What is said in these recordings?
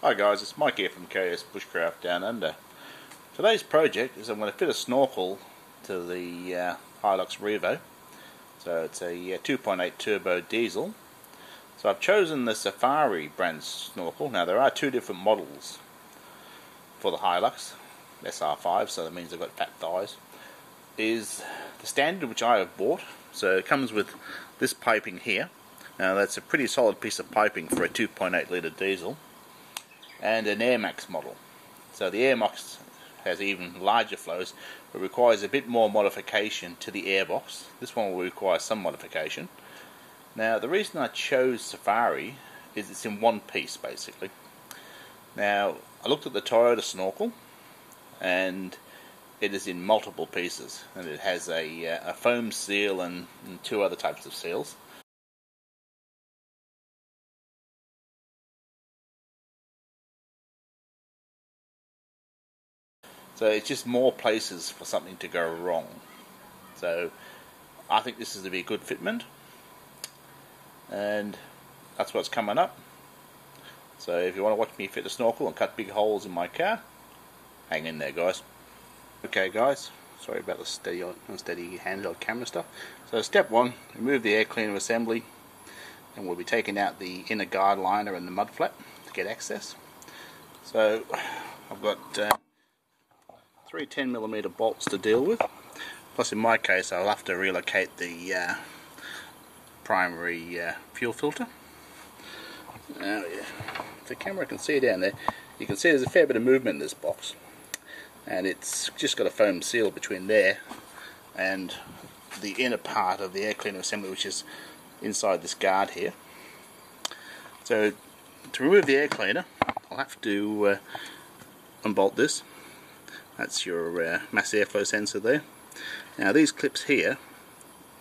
Hi guys, it's Mike here from KIS Bushcraft Down Under. Today's project is I'm going to fit a snorkel to the uh, Hilux Revo. So it's a uh, 2.8 turbo diesel. So I've chosen the Safari brand snorkel. Now there are two different models for the Hilux SR5, so that means they've got fat thighs. Is the standard which I have bought. So it comes with this piping here. Now that's a pretty solid piece of piping for a 2.8 litre diesel and an ARMAX model. So the ARMAX has even larger flows, but requires a bit more modification to the airbox. This one will require some modification. Now the reason I chose Safari is it's in one piece basically. Now I looked at the Toyota snorkel and it is in multiple pieces and it has a, uh, a foam seal and, and two other types of seals. So it's just more places for something to go wrong. So I think this is to be a good fitment, and that's what's coming up. So if you want to watch me fit the snorkel and cut big holes in my car, hang in there, guys. Okay, guys. Sorry about the steady, unsteady handheld camera stuff. So step one, remove the air cleaner assembly, and we'll be taking out the inner guard liner and the mud flap to get access. So I've got. Uh, three 10mm bolts to deal with. Plus in my case I'll have to relocate the uh, primary uh, fuel filter. Now, the camera can see down there, you can see there's a fair bit of movement in this box. And it's just got a foam seal between there and the inner part of the air cleaner assembly which is inside this guard here. So to remove the air cleaner I'll have to uh, unbolt this that's your uh, mass airflow sensor there. Now these clips here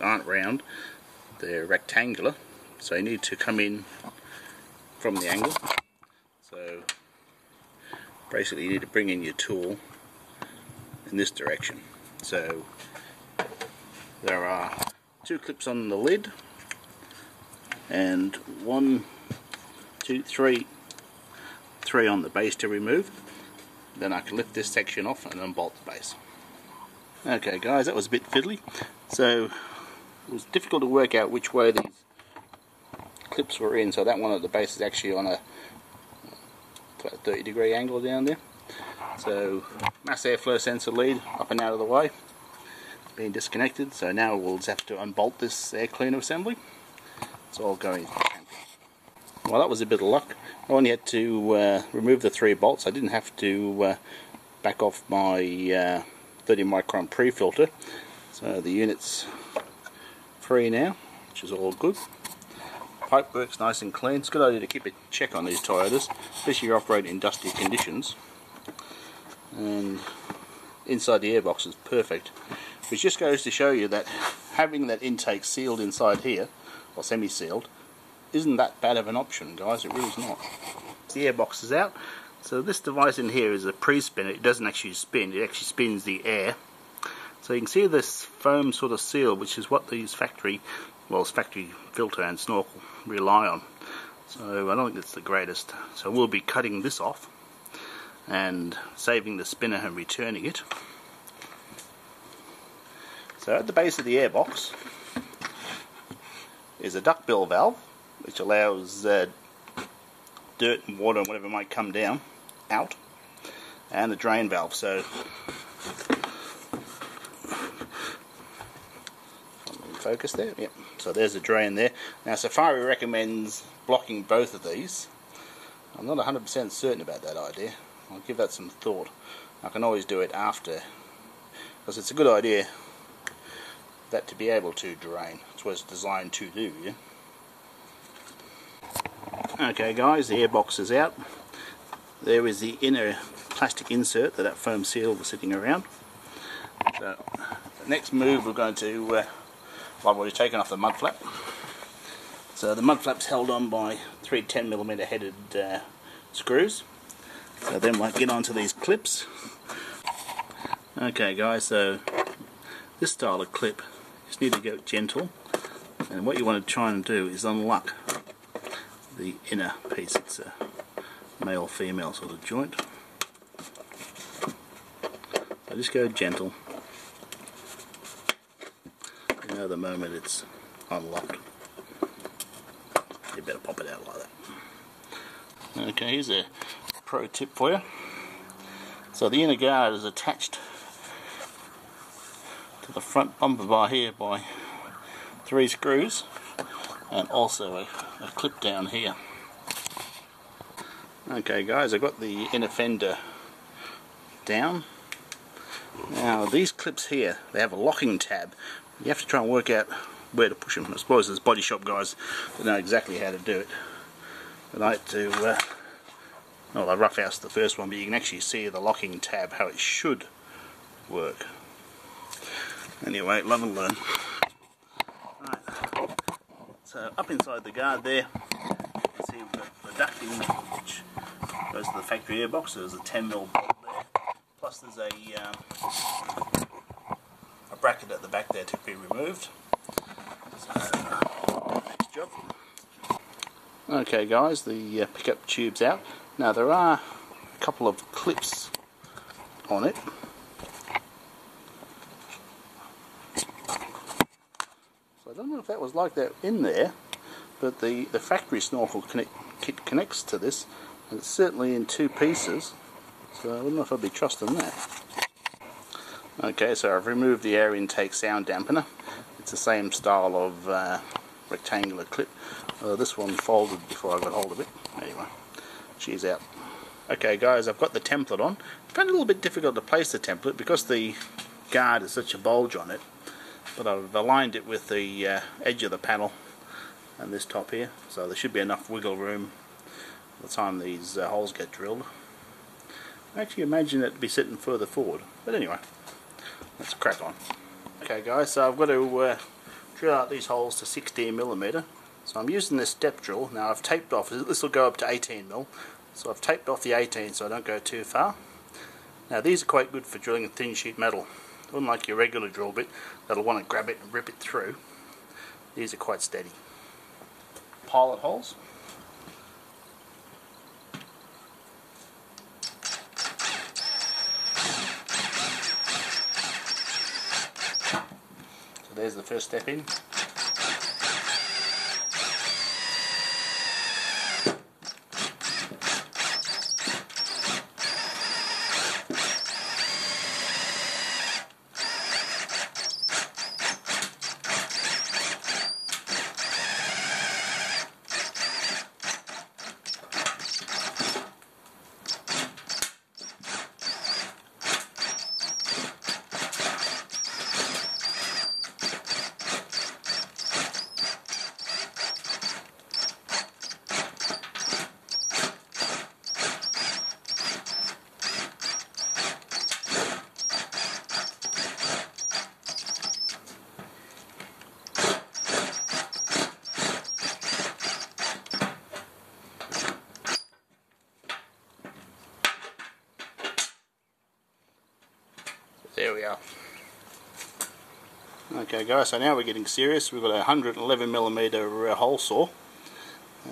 aren't round, they're rectangular, so you need to come in from the angle. So basically you need to bring in your tool in this direction. So there are two clips on the lid and one, two, three, three on the base to remove then I can lift this section off and unbolt the base. Okay guys, that was a bit fiddly. So it was difficult to work out which way these clips were in. So that one at the base is actually on a 30 degree angle down there. So mass airflow sensor lead up and out of the way. Being disconnected. So now we'll just have to unbolt this air cleaner assembly. It's all going well that was a bit of luck. I only had to uh, remove the three bolts. I didn't have to uh, back off my uh, 30 micron pre-filter. So the unit's free now, which is all good. Pipe works nice and clean. It's a good idea to keep a check on these Toyotas, especially if you're operating in dusty conditions. And inside the airbox is perfect. Which just goes to show you that having that intake sealed inside here, or semi-sealed, isn't that bad of an option, guys. It really is not. The airbox is out. So this device in here is a pre-spinner. It doesn't actually spin. It actually spins the air. So you can see this foam sort of seal, which is what these factory, well, factory filter and snorkel rely on. So I don't think it's the greatest. So we'll be cutting this off and saving the spinner and returning it. So at the base of the airbox is a duckbill valve which allows uh, dirt and water and whatever might come down out and the drain valve. So focus there yep. So there's a drain there. Now Safari recommends blocking both of these. I'm not 100% certain about that idea. I'll give that some thought. I can always do it after because it's a good idea that to be able to drain. It's what it's designed to do yeah Okay guys, the airbox is out. There is the inner plastic insert that that foam seal was sitting around. So, the next move we're going to, uh, well we've taken off the mud flap. So the mud flap's held on by three 10mm headed uh, screws. So then we'll get onto these clips. Okay guys, so this style of clip, you just need to go gentle. And what you want to try and do is unlock the inner piece. It's a male female sort of joint. I just go gentle. You know the moment it's unlocked. You better pop it out like that. Okay, here's a pro tip for you. So the inner guard is attached to the front bumper bar here by three screws and also a, a clip down here. Okay guys, I've got the inner fender down. Now these clips here, they have a locking tab. You have to try and work out where to push them. I suppose there's body shop guys that know exactly how to do it. I like to, uh, well I rough out the first one, but you can actually see the locking tab, how it should work. Anyway, love and learn. So up inside the guard there, you see we've got the ducting which goes to the factory airbox. So there's a 10 mil bolt there. Plus there's a um, a bracket at the back there to be removed. So next job. Okay guys, the uh, pickup tube's out. Now there are a couple of clips on it don't know if that was like that in there, but the, the factory snorkel connect, kit connects to this, and it's certainly in two pieces, so I don't know if I'd be trusting that. Okay, so I've removed the air intake sound dampener. It's the same style of uh, rectangular clip. Uh, this one folded before I got hold of it. Anyway, she's out. Okay guys, I've got the template on. Found it a little bit difficult to place the template because the guard has such a bulge on it but I've aligned it with the uh, edge of the panel and this top here. So there should be enough wiggle room by the time these uh, holes get drilled. I actually imagine it to be sitting further forward. But anyway let's crack on. Okay guys so I've got to uh, drill out these holes to 16 millimeter. So I'm using this step drill. Now I've taped off this will go up to 18 mil. So I've taped off the 18 so I don't go too far. Now these are quite good for drilling a thin sheet metal unlike your regular drill bit that'll want to grab it and rip it through. These are quite steady. Pilot holes. So there's the first step in There we are. Okay guys, so now we're getting serious. We've got a 111 millimeter uh, hole saw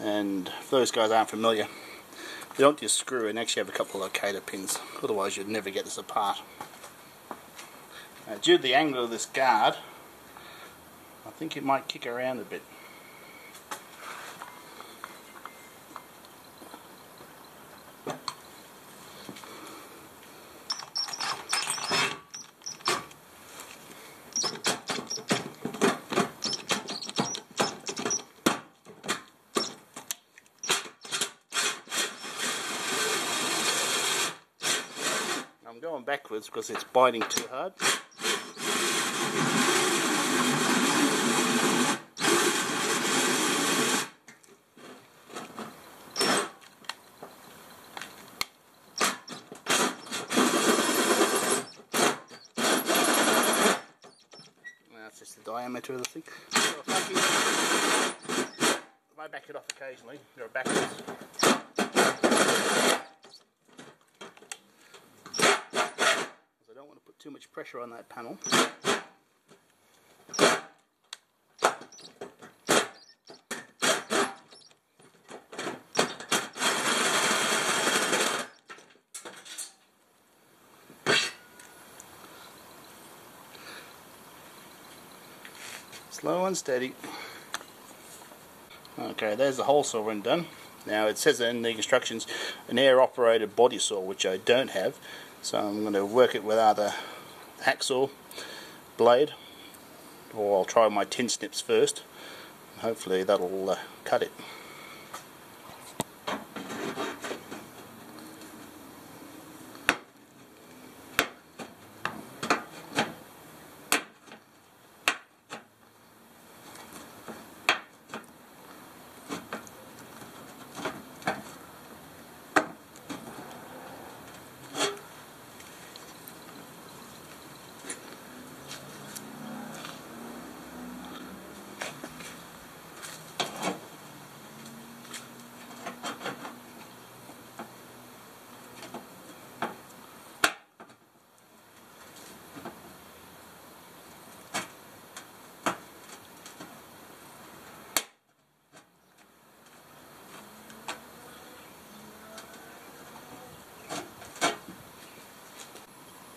and if those guys aren't familiar, you don't just screw and actually have a couple of locator pins, otherwise you'd never get this apart. Now, due to the angle of this guard, I think it might kick around a bit. Backwards because it's biting too hard. pressure on that panel. Slow and steady. Okay, there's the hole saw done. Now it says in the instructions an air operated body saw which I don't have so I'm going to work it with either hacksaw blade or I'll try my tin snips first hopefully that'll uh, cut it.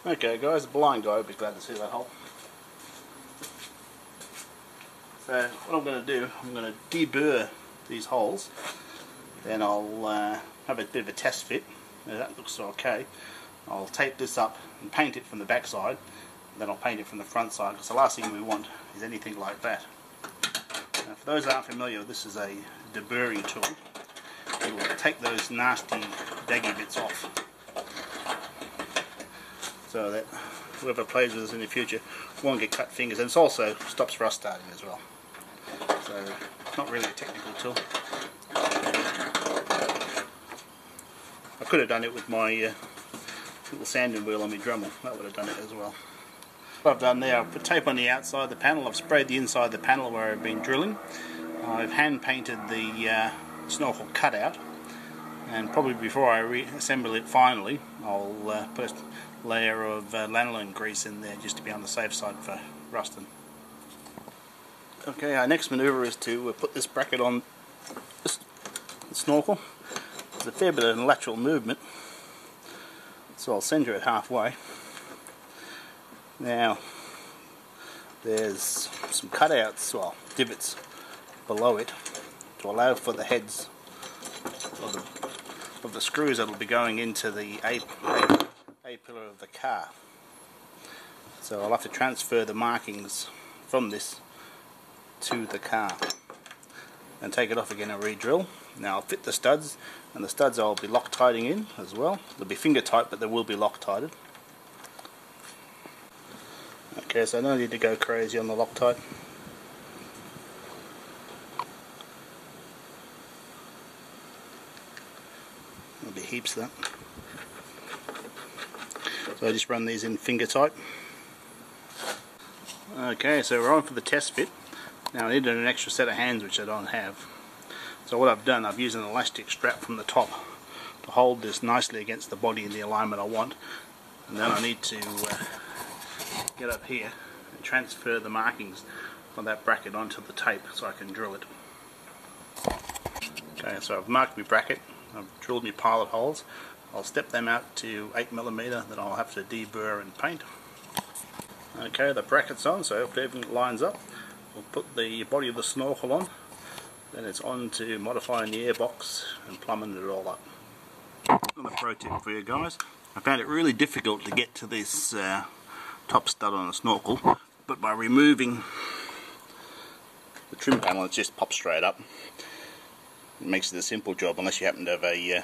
Okay guys, the blind guy will be glad to see that hole. So what I'm going to do, I'm going to deburr these holes, then I'll uh, have a bit of a test fit, now that looks okay. I'll tape this up and paint it from the back side, then I'll paint it from the front side because the last thing we want is anything like that. Now, for those that aren't familiar, this is a deburring tool. It will take those nasty daggy bits off so that whoever plays with us in the future won't get cut fingers. And it also stops rust starting as well. So not really a technical tool. I could have done it with my uh, little sanding wheel on my Dremel. That would have done it as well. What I've done there I've put tape on the outside of the panel. I've sprayed the inside of the panel where I've been drilling. I've hand painted the uh, snorkel cutout. And probably before I reassemble it finally I'll uh, put a layer of uh, lanolin grease in there just to be on the safe side for rusting. Okay, our next manoeuvre is to uh, put this bracket on this snorkel. There's a fair bit of lateral movement so I'll send you it halfway. Now there's some cutouts, well divots below it to allow for the heads of the of the screws that will be going into the A, Pillar of the car. So I'll have to transfer the markings from this to the car and take it off again and re-drill. Now I'll fit the studs and the studs I'll be Loctiting in as well. They'll be finger tight but they will be Loctited. Okay so no need to go crazy on the Loctite. There'll be heaps of that. So I just run these in finger tight. Okay, so we're on for the test fit. Now I needed an extra set of hands which I don't have. So what I've done, I've used an elastic strap from the top to hold this nicely against the body in the alignment I want. And then I need to uh, get up here and transfer the markings of that bracket onto the tape so I can drill it. Okay, so I've marked my bracket I've drilled my pilot holes. I'll step them out to 8mm, then I'll have to deburr and paint. Okay, the bracket's on, so if everything lines up, we'll put the body of the snorkel on, then it's on to modifying the airbox and plumbing it all up. Another pro tip for you guys, I found it really difficult to get to this uh, top stud on the snorkel, but by removing the trim panel it just pops straight up. It makes it a simple job unless you happen to have a, uh,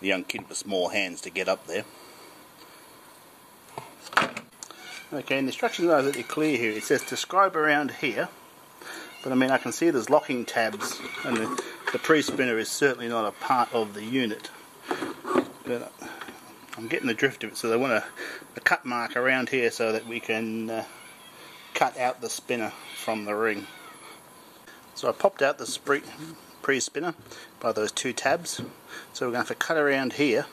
a young kid with small hands to get up there. Okay, and the instructions are that clear here. It says to scribe around here, but I mean I can see there's locking tabs, and the, the pre-spinner is certainly not a part of the unit. But I'm getting the drift of it, so they want a, a cut mark around here so that we can uh, cut out the spinner from the ring. So I popped out the pre-spinner by those two tabs. So we're going to have to cut around here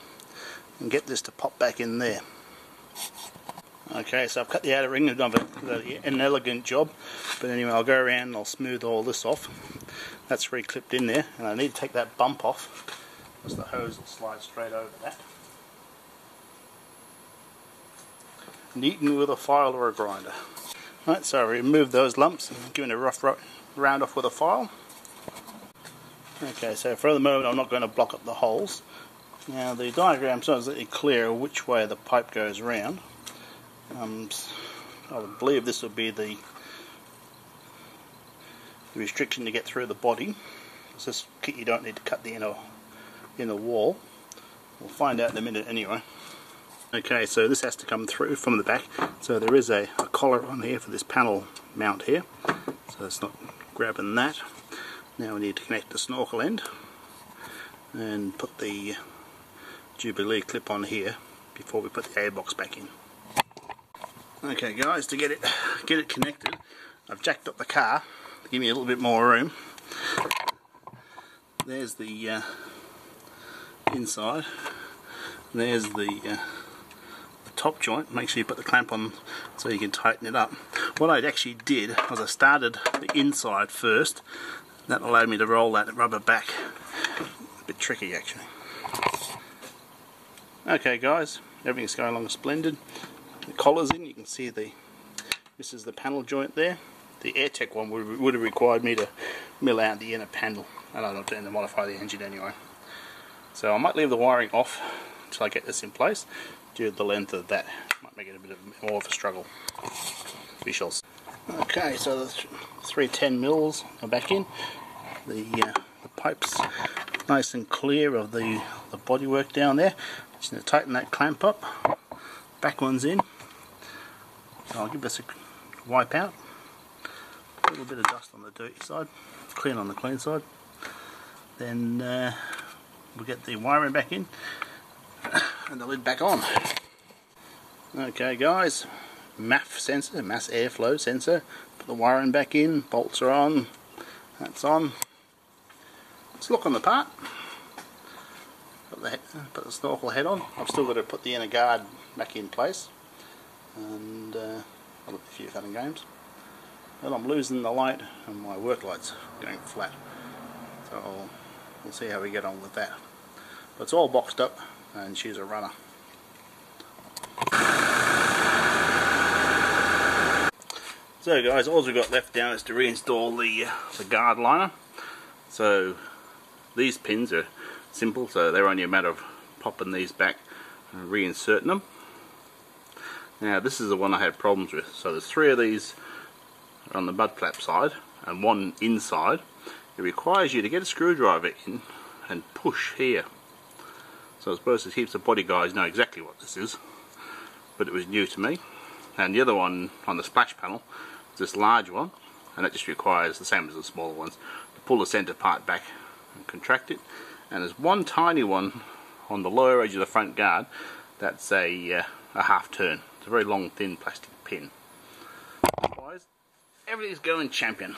and get this to pop back in there. Okay, so I've cut the outer ring, I've done an elegant job, but anyway I'll go around and I'll smooth all this off. That's re-clipped in there, and I need to take that bump off, because the hose will slide straight over that. Neaten with a file or a grinder. Right, so I removed those lumps and given a rough round off with a file. Okay, so for the moment I'm not going to block up the holes. Now the diagram shows it clear which way the pipe goes round. Um, I would believe this would be the, the restriction to get through the body. This kit you don't need to cut the inner, inner wall. We'll find out in a minute anyway. Okay, so this has to come through from the back. So there is a, a collar on here for this panel mount here. So it's not grabbing that. Now we need to connect the snorkel end and put the Jubilee clip on here before we put the airbox back in. Okay guys, to get it get it connected, I've jacked up the car to give me a little bit more room. There's the uh, inside. There's the uh, top joint, make sure you put the clamp on so you can tighten it up. What I actually did was I started the inside first, that allowed me to roll that rubber back. A bit tricky actually. Okay guys, everything's going along splendid. The collar's in, you can see the this is the panel joint there. The AirTech one would, would have required me to mill out the inner panel and I don't intend to modify the engine anyway. So I might leave the wiring off until I get this in place due to the length of that. Might make it a bit of, more of a struggle. We shall see. Okay, so the 310 mils are back in. The, uh, the pipes nice and clear of the, the bodywork down there. Just going to tighten that clamp up. Back one's in. So I'll give this a wipe out. A little bit of dust on the dirty side, clean on the clean side. Then uh, we'll get the wiring back in and the lid back on. Okay guys, MAF sensor, mass airflow sensor. Put the wiring back in, bolts are on, that's on. Let's look on the part. Put the, put the snorkel head on. I've still got to put the inner guard back in place. And uh, I'll look a few fun and games. Well, I'm losing the light and my work light's going flat. So I'll, we'll see how we get on with that. But it's all boxed up and she's a runner. So guys, all we've got left now is to reinstall the, uh, the guard liner. So these pins are simple, so they're only a matter of popping these back and reinserting them. Now this is the one I had problems with. So there's three of these on the mud flap side and one inside. It requires you to get a screwdriver in and push here. So I suppose to keeps the body guys know exactly what this is, but it was new to me. And the other one on the splash panel this large one and it just requires the same as the smaller ones to pull the center part back and contract it. And there's one tiny one on the lower edge of the front guard that's a, uh, a half turn. It's a very long thin plastic pin. Otherwise everything's going champion.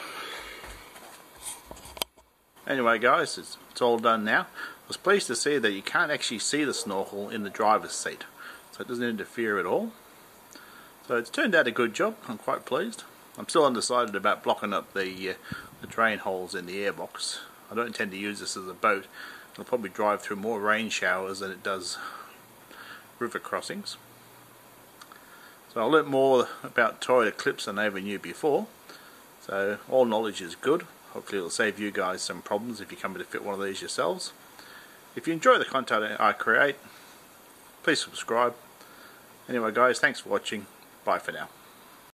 Anyway guys it's, it's all done now. I was pleased to see that you can't actually see the snorkel in the driver's seat so it doesn't interfere at all. So it's turned out a good job. I'm quite pleased I'm still undecided about blocking up the, uh, the drain holes in the airbox. I don't intend to use this as a boat. It'll probably drive through more rain showers than it does river crossings. So I learnt more about Toyota Clips than I ever knew before. So all knowledge is good. Hopefully it'll save you guys some problems if you come to fit one of these yourselves. If you enjoy the content I create, please subscribe. Anyway guys, thanks for watching. Bye for now.